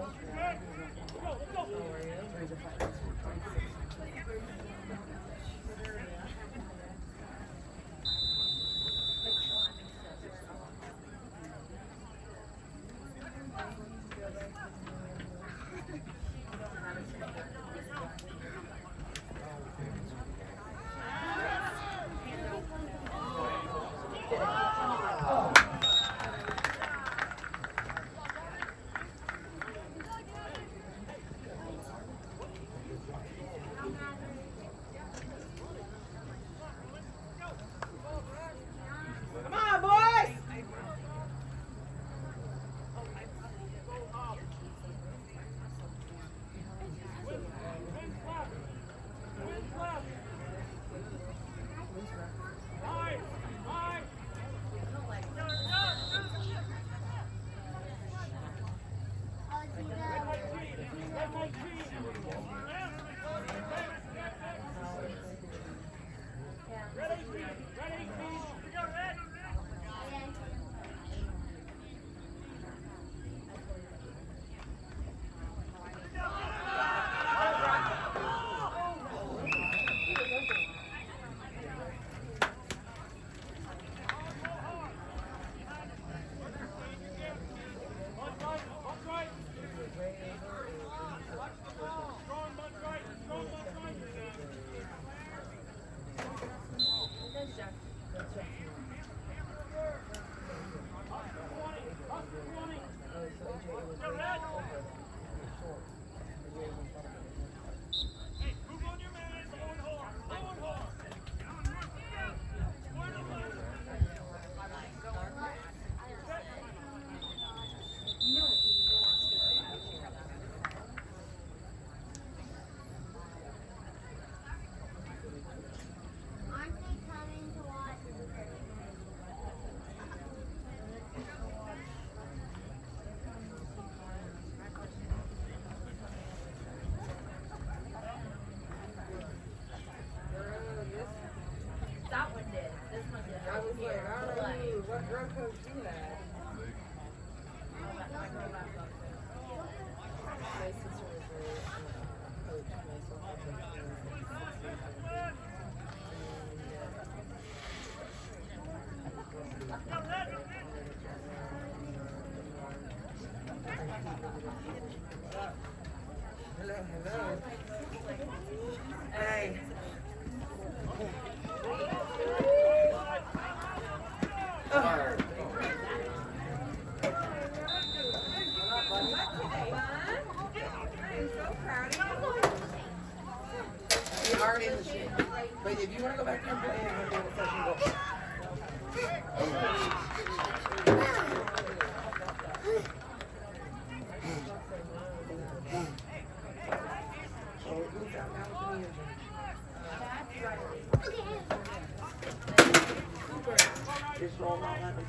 Come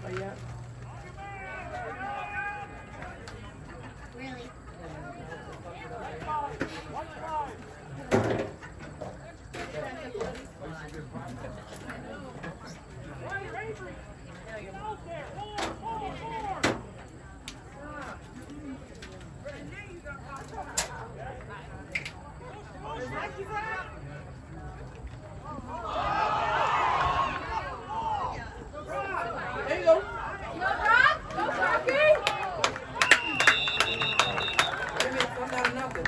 Roll not letting them play yet? Really? There you go. Wait a minute, one down nothing.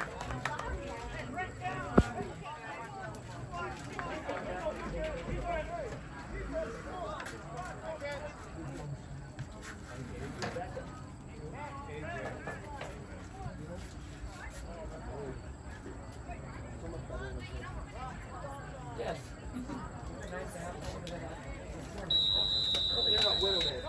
Yes. Nice to have one of that. Oh, yeah, what will it?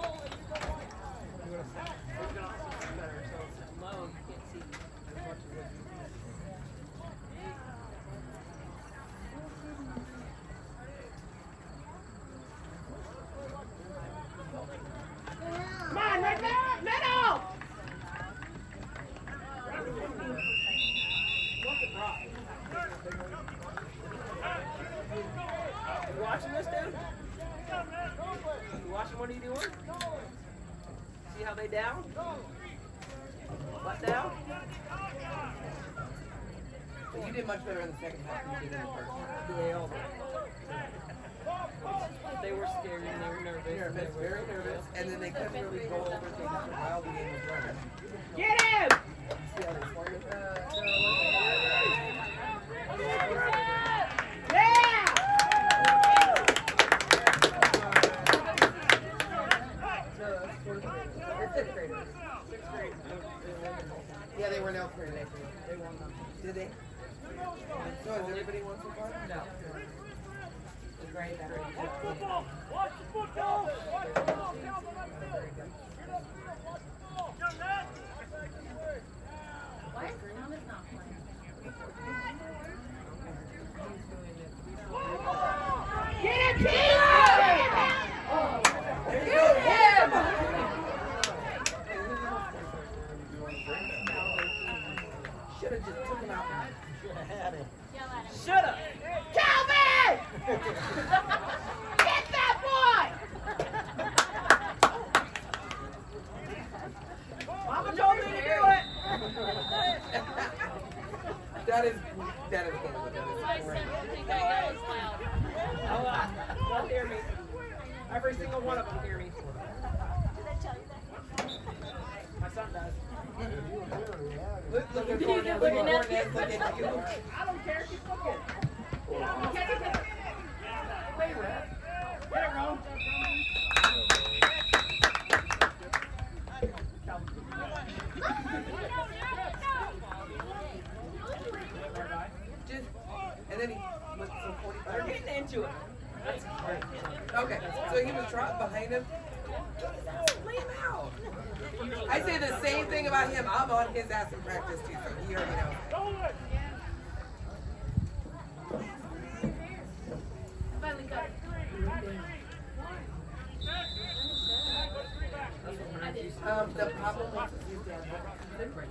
Come on, right there, middle! You watching this, dude? You watching what are you doing? See how they down? What now? But you did much better in the second half had a break.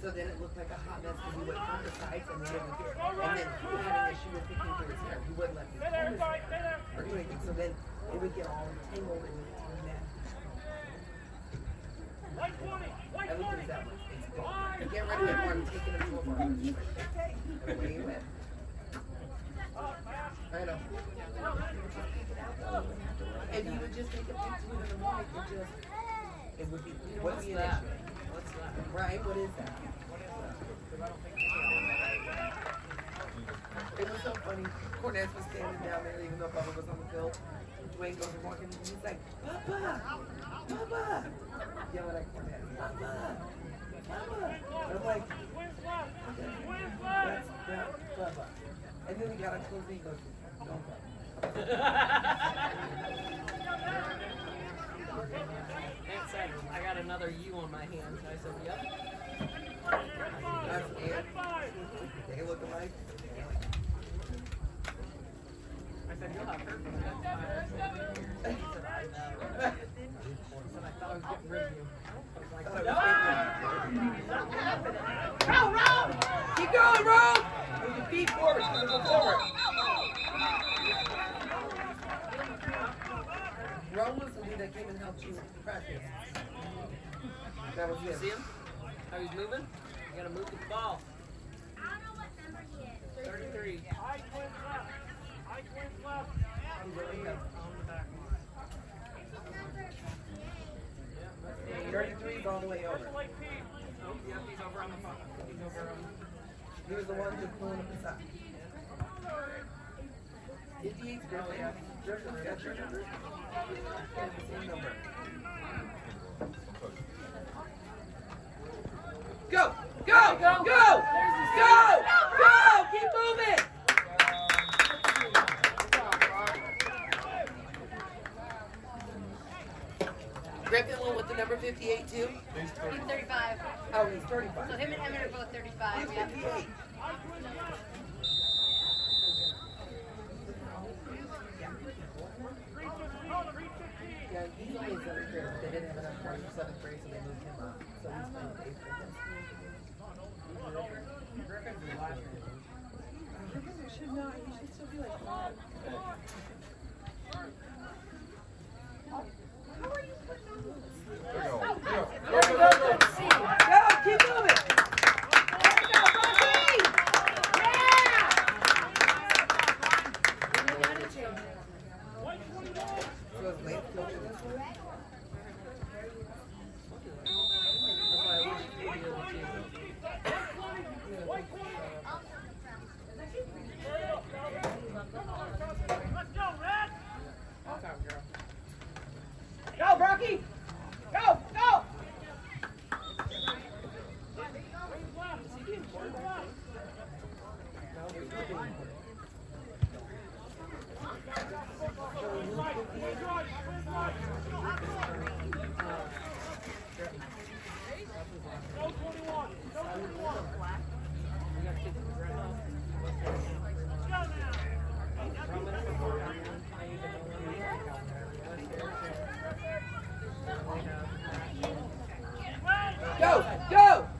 So then it looked like a hot mess because he went from the sides and then it would get, and then he had an issue with picking through his hair. He wouldn't let me comb his hair or do anything. So then it would get all tangled and it was mad. I looked at his dad like, it's good. Get rid of it I'm taking him to a bar. He's like, okay. And away he went. I know. And he would just take a picture in the morning and just, it would be, what's What's the that? issue? Right, what is that? It was so funny. Cornez was standing down there, even though Bubba was on the field. Dwayne goes and walking, and he's like, Papa, Papa, yelling at Cornez, Papa. And I'm like, okay, that's not Bubba. And then he got up close and he goes, don't Bubba. Aunt said, I got another U on my hand. I said, yep. That's. They look alike. I said, you'll have her for next said, I know. He said, I thought I was getting rid of you. I was like, I no. Go, Rome! Keep going, Rome! Move your feet forward, so go forward. Rome was the dude that came and you practice. Um, that was You see him? How he's moving? You gotta move the ball. I don't know what number he is. 33. He's already got- Yep, that's the 33 is all the way over. Oh, yep, he's over on the phone. He's over on the He was the one who pulling up the side. 58's Griffin. Griffin's got your number? Yeah, Go! Go! Go! Go! Go! Go! Keep moving! Griffin went with the number 58 too? He's 35. Oh, he's 35. So him and Emmett are both 35. He's 58. Yeah, he's only in seventh grade. They didn't have enough points for seventh grade, so they moved him up. So he's playing with eighth grade. Griffin's the last name. Griffin should not. He should still be like that. How are you putting on this? There you go. There you go. There we go. Let's see.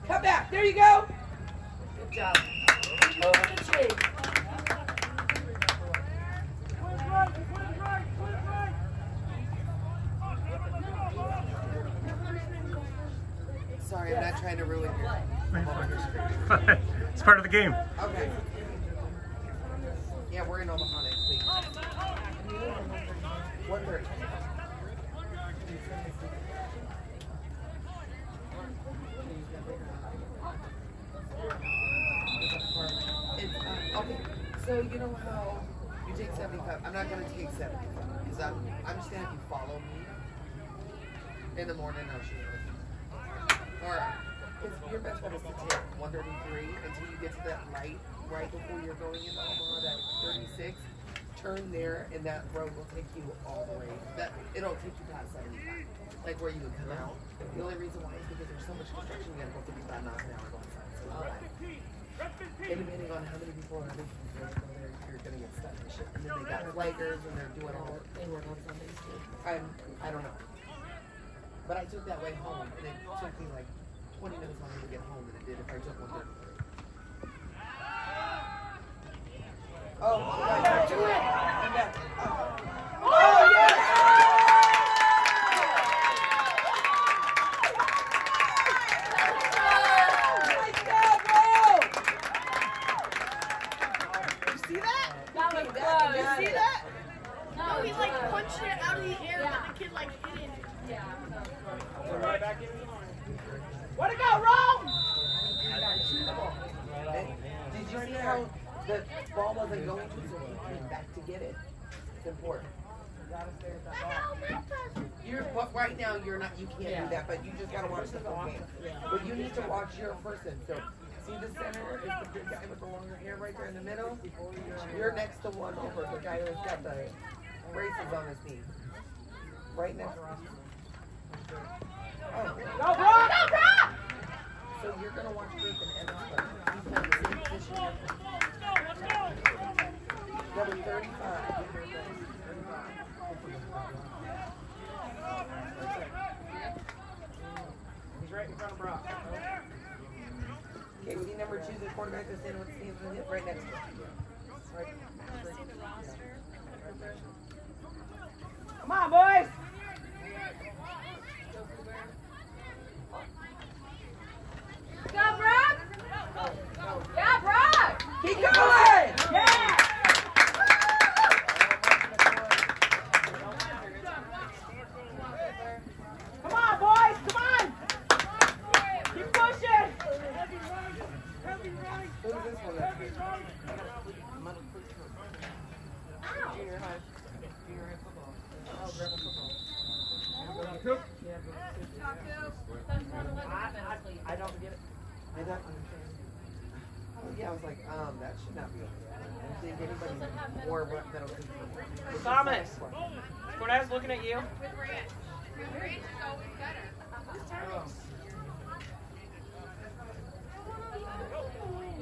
Come back. There you go. Good job. Over the tree. Sorry, I'm not trying to ruin your. it's part of the game. Okay. Yeah, we're in Omaha next week. One thirty. Uh, okay, so you know how you take seventy-five, I'm not gonna take seventy-five, because I'm, I'm just gonna have you follow me. In the morning, I'll show you. Or, because your best bet is to take one thirty-three until you get to that light, right before you're going into Omaha, that thirty-six. Turn there, and that road will take you all the way, that, it'll take you past seventy-five, like where you would come out. The only reason why is because there's so much construction, you gotta go fifty-five miles an hour both sides. So, and depending on how many people are go there, you're gonna get stuck in shit. And then they got flaggers and they're doing all, they work on Sundays too. I'm, I don't know. But I took that way home and it took me like twenty minutes longer to get home than it did if I took one thirty-three. Oh, my God, do it! I'm back. Oh, yes! Nice job, bro! You see that? That was You close. see that? No, he like punched it out of the air Yeah. and the kid like hit it. Yeah. Way to go, Rome! Did you see how the ball wasn't going to, so he came back to get it? It's important. You're, but right now, you're not, you can't do that, but you just gotta watch the whole game. But you need to watch your person, so, see the center is the big guy with the longer hair right there in the middle? You're next to one over, the guy who's got the braces on his knee. Right next. Oh. Go, Brock! Go, Brock! So you're gonna watch Nathan Evans, but he's not the same position. Number thirty-five. He's right in front of Brock. Okay, see number two, the quarterback that's in with Steve hip right next to him. Right. Come on, boys! Go, Brock! Yeah, Brock! Keep going! Yeah! Come on, boys! Come on! Keep pushing! Who is this one? at? Junior high. Junior high football. Oh, grandma football. I don't get it. I don't understand. Oh, yeah, I was like, um, that should not be okay. I don't think anybody or what that'll be. Thomas! Cornette's looking at you.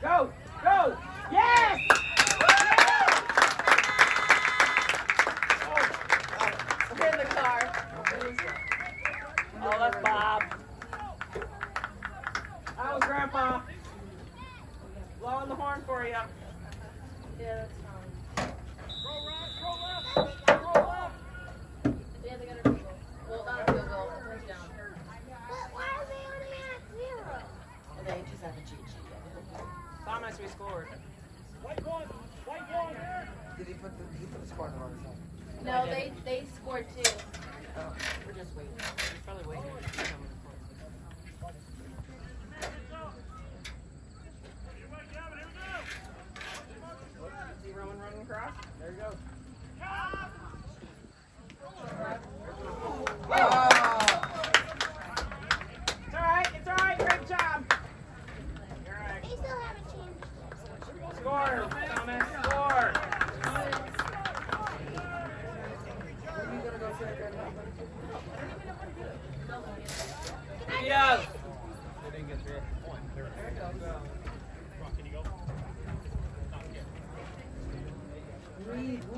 Go! Go! Yes! Get in the car. Oh, that's Bob. That was Grandpa. Blowing the horn for you. Yeah, that's fine. Yeah, they got a field goal. Well, not a field goal, a touchdown. And they just have a cheat sheet. Thomas, we scored. Did he put the, he put the score on his side? No, they they scored two. Oh, we're just waiting. He's probably waiting. See Roman running across? There he goes. 이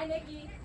Hi, Nikki.